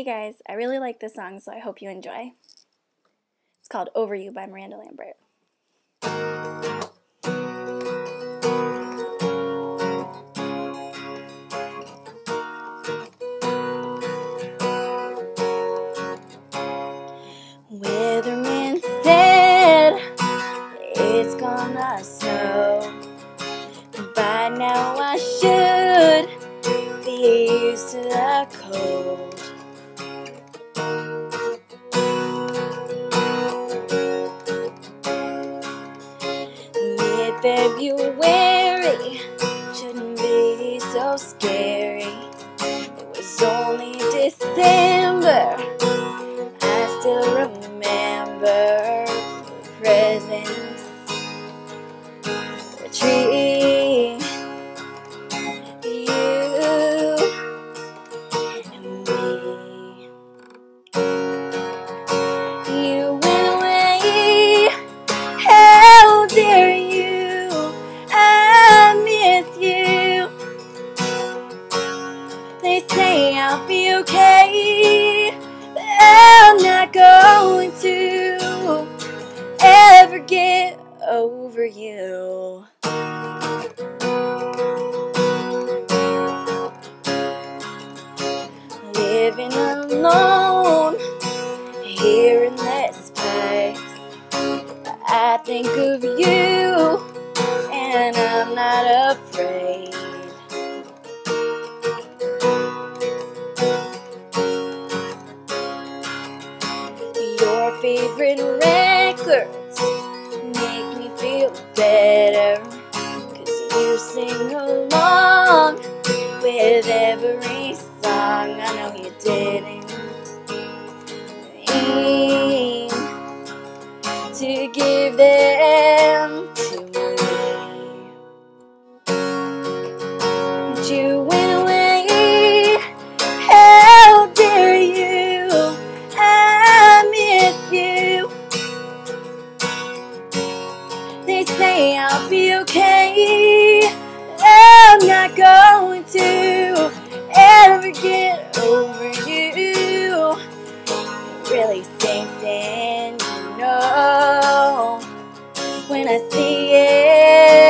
Hey guys, I really like this song, so I hope you enjoy. It's called Over You by Miranda Lambert. Mid-February shouldn't be so scary. It was only December. I still remember the presents, the tree, going to ever get over you. Living alone here in this place. I think of you Your favorite records make me feel better. Cause you sing along with every song. I know you didn't mean to give them I'm not going to ever get over you. It really sinks in, you know, when I see it.